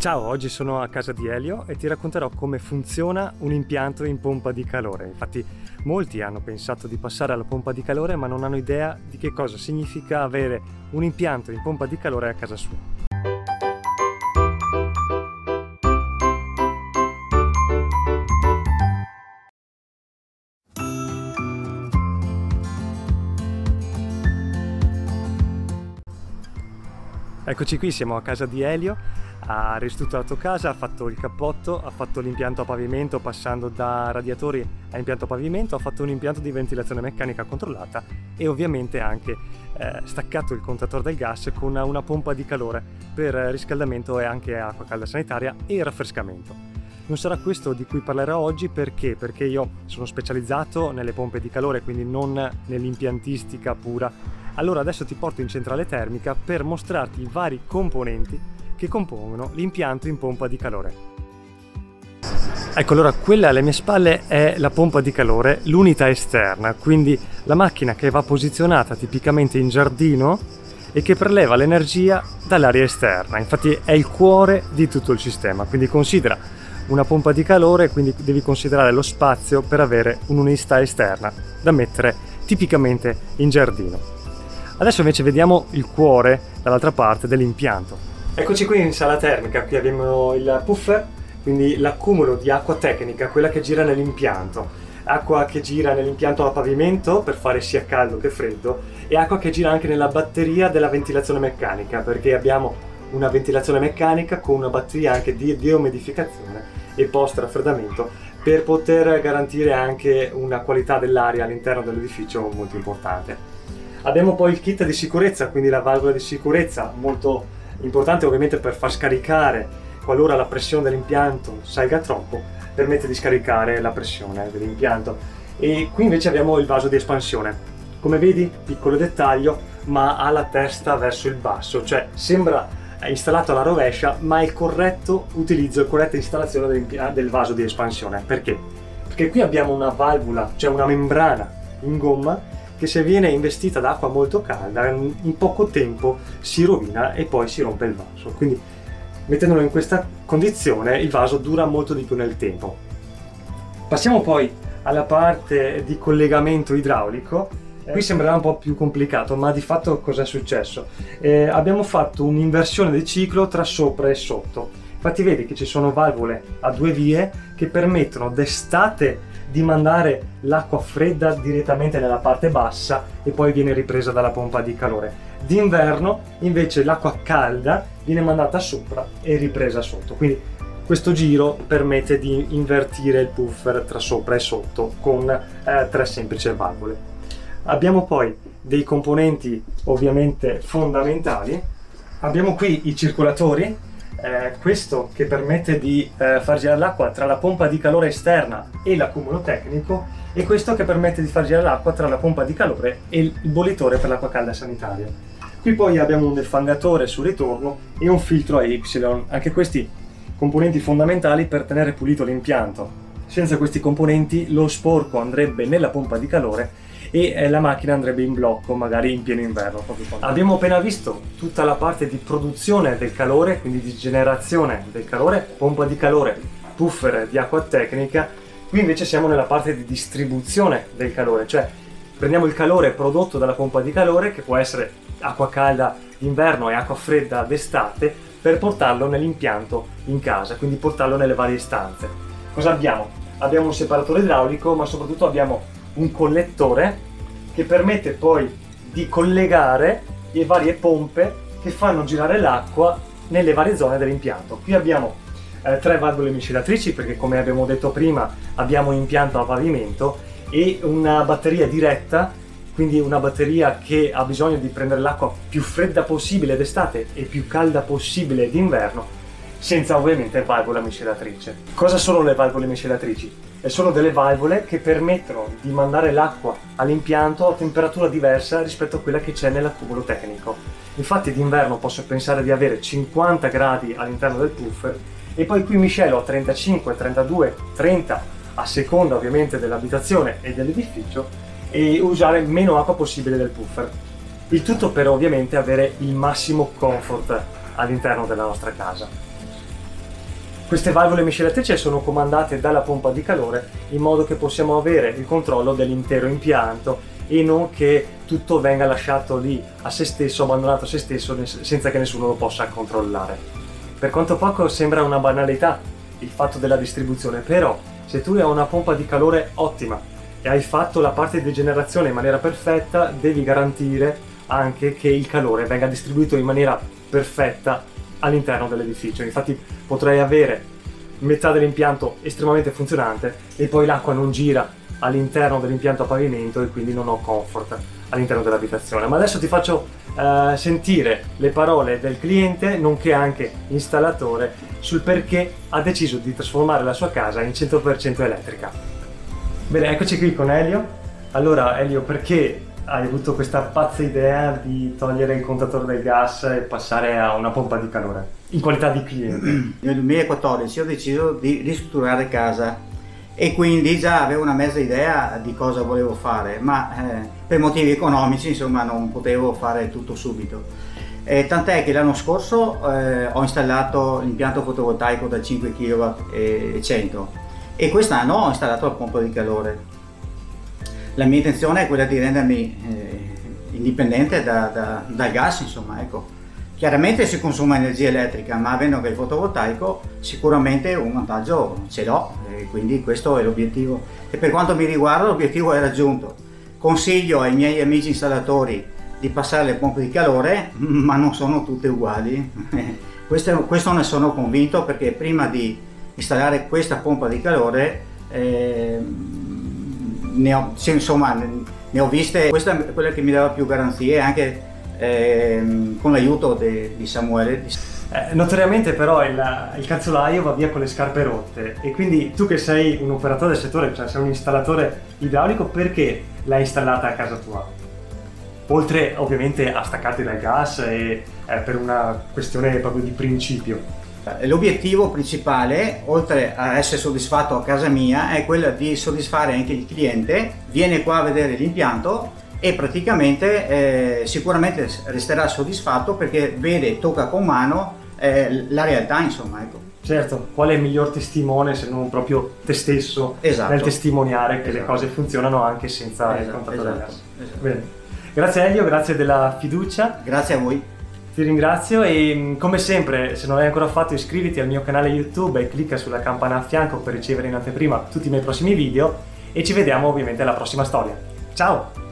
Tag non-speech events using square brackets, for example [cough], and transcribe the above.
Ciao, oggi sono a casa di Elio e ti racconterò come funziona un impianto in pompa di calore. Infatti molti hanno pensato di passare alla pompa di calore ma non hanno idea di che cosa significa avere un impianto in pompa di calore a casa sua. Eccoci qui, siamo a casa di Elio, ha ristrutturato casa, ha fatto il cappotto, ha fatto l'impianto a pavimento passando da radiatori a impianto a pavimento, ha fatto un impianto di ventilazione meccanica controllata e ovviamente anche eh, staccato il contatore del gas con una pompa di calore per riscaldamento e anche acqua calda sanitaria e raffrescamento. Non sarà questo di cui parlerò oggi perché? Perché io sono specializzato nelle pompe di calore, quindi non nell'impiantistica pura allora adesso ti porto in centrale termica per mostrarti i vari componenti che compongono l'impianto in pompa di calore. Ecco, allora quella alle mie spalle è la pompa di calore, l'unità esterna, quindi la macchina che va posizionata tipicamente in giardino e che preleva l'energia dall'aria esterna. Infatti è il cuore di tutto il sistema, quindi considera una pompa di calore, quindi devi considerare lo spazio per avere un'unità esterna da mettere tipicamente in giardino. Adesso invece vediamo il cuore dall'altra parte dell'impianto. Eccoci qui in sala termica, qui abbiamo il puffer, quindi l'accumulo di acqua tecnica, quella che gira nell'impianto. Acqua che gira nell'impianto a pavimento per fare sia caldo che freddo e acqua che gira anche nella batteria della ventilazione meccanica perché abbiamo una ventilazione meccanica con una batteria anche di deumedificazione e post raffreddamento per poter garantire anche una qualità dell'aria all'interno dell'edificio molto importante. Abbiamo poi il kit di sicurezza, quindi la valvola di sicurezza, molto importante ovviamente per far scaricare qualora la pressione dell'impianto salga troppo, permette di scaricare la pressione dell'impianto. E qui invece abbiamo il vaso di espansione. Come vedi, piccolo dettaglio, ma ha la testa verso il basso, cioè sembra installato alla rovescia, ma è il corretto utilizzo, la corretta installazione del vaso di espansione. Perché? Perché qui abbiamo una valvola, cioè una membrana in gomma che se viene investita d'acqua molto calda in poco tempo si rovina e poi si rompe il vaso. Quindi mettendolo in questa condizione il vaso dura molto di più nel tempo. Passiamo poi alla parte di collegamento idraulico. Qui sembrerà un po' più complicato, ma di fatto cosa è successo? Eh, abbiamo fatto un'inversione di ciclo tra sopra e sotto. Infatti vedi che ci sono valvole a due vie che permettono d'estate di mandare l'acqua fredda direttamente nella parte bassa e poi viene ripresa dalla pompa di calore. D'inverno invece l'acqua calda viene mandata sopra e ripresa sotto. Quindi questo giro permette di invertire il puffer tra sopra e sotto con eh, tre semplici valvole. Abbiamo poi dei componenti ovviamente fondamentali. Abbiamo qui i circolatori eh, questo che permette di eh, far girare l'acqua tra la pompa di calore esterna e l'accumulo tecnico e questo che permette di far girare l'acqua tra la pompa di calore e il bollitore per l'acqua calda sanitaria. Qui poi abbiamo un defangatore su ritorno e un filtro a Y, anche questi componenti fondamentali per tenere pulito l'impianto. Senza questi componenti lo sporco andrebbe nella pompa di calore e eh, la macchina andrebbe in blocco magari in pieno inverno. Abbiamo appena visto tutta la parte di produzione del calore, quindi di generazione del calore, pompa di calore, puffer di acqua tecnica, qui invece siamo nella parte di distribuzione del calore, cioè prendiamo il calore prodotto dalla pompa di calore che può essere acqua calda d'inverno e acqua fredda d'estate per portarlo nell'impianto in casa, quindi portarlo nelle varie stanze. Cosa abbiamo? Abbiamo un separatore idraulico, ma soprattutto abbiamo un collettore che permette poi di collegare le varie pompe che fanno girare l'acqua nelle varie zone dell'impianto. Qui abbiamo eh, tre valvole miscelatrici perché come abbiamo detto prima abbiamo un impianto a pavimento e una batteria diretta, quindi una batteria che ha bisogno di prendere l'acqua più fredda possibile d'estate e più calda possibile d'inverno senza ovviamente valvola miscelatrice. Cosa sono le valvole miscelatrici? E sono delle valvole che permettono di mandare l'acqua all'impianto a temperatura diversa rispetto a quella che c'è nell'accumulo tecnico. Infatti d'inverno posso pensare di avere 50 gradi all'interno del puffer e poi qui miscelo a 35, 32, 30 a seconda ovviamente dell'abitazione e dell'edificio e usare meno acqua possibile del puffer. Il tutto per ovviamente avere il massimo comfort all'interno della nostra casa. Queste valvole miscelatrici sono comandate dalla pompa di calore in modo che possiamo avere il controllo dell'intero impianto e non che tutto venga lasciato lì a se stesso, abbandonato a se stesso senza che nessuno lo possa controllare. Per quanto poco sembra una banalità il fatto della distribuzione, però se tu hai una pompa di calore ottima e hai fatto la parte di generazione in maniera perfetta, devi garantire anche che il calore venga distribuito in maniera perfetta all'interno dell'edificio. Infatti potrei avere metà dell'impianto estremamente funzionante e poi l'acqua non gira all'interno dell'impianto a pavimento e quindi non ho comfort all'interno dell'abitazione. Ma adesso ti faccio eh, sentire le parole del cliente, nonché anche installatore, sul perché ha deciso di trasformare la sua casa in 100% elettrica. Bene, eccoci qui con Elio. Allora, Elio, perché hai avuto questa pazza idea di togliere il contatore del gas e passare a una pompa di calore in qualità di cliente? [clears throat] Nel 2014 ho deciso di ristrutturare casa e quindi già avevo una mezza idea di cosa volevo fare, ma eh, per motivi economici insomma non potevo fare tutto subito. E tant'è che l'anno scorso eh, ho installato l'impianto fotovoltaico da 5 kW e 100 e quest'anno ho installato la pompa di calore la mia intenzione è quella di rendermi eh, indipendente da, da, dal gas, insomma, ecco. Chiaramente si consuma energia elettrica, ma avendo che il fotovoltaico sicuramente un vantaggio ce l'ho, e quindi questo è l'obiettivo. E per quanto mi riguarda l'obiettivo è raggiunto. Consiglio ai miei amici installatori di passare le pompe di calore, [laughs] ma non sono tutte uguali. [laughs] questo, questo ne sono convinto perché prima di installare questa pompa di calore eh, ne ho, insomma, ne ho viste, questa è quella che mi dava più garanzie anche eh, con l'aiuto di Samuele. Eh, notoriamente però il, il calzolaio va via con le scarpe rotte e quindi tu che sei un operatore del settore, cioè sei un installatore idraulico, perché l'hai installata a casa tua? Oltre ovviamente a staccarti dal gas e eh, per una questione proprio di principio. Eh, l'obiettivo principale, oltre a essere soddisfatto a casa mia, è quello di soddisfare anche il cliente, viene qua a vedere l'impianto e praticamente eh, sicuramente resterà soddisfatto perché vede, tocca con mano eh, la realtà, insomma. Ecco. Certo, qual è il miglior testimone se non proprio te stesso esatto. nel testimoniare che esatto. le cose funzionano anche senza esatto. il contatto esatto. Esatto. Grazie Elio, grazie della fiducia. Grazie a voi. Ti ringrazio e mm, come sempre se non l'hai ancora fatto iscriviti al mio canale YouTube e clicca sulla campana a fianco per ricevere in anteprima tutti i miei prossimi video e ci vediamo ovviamente alla prossima storia. Ciao!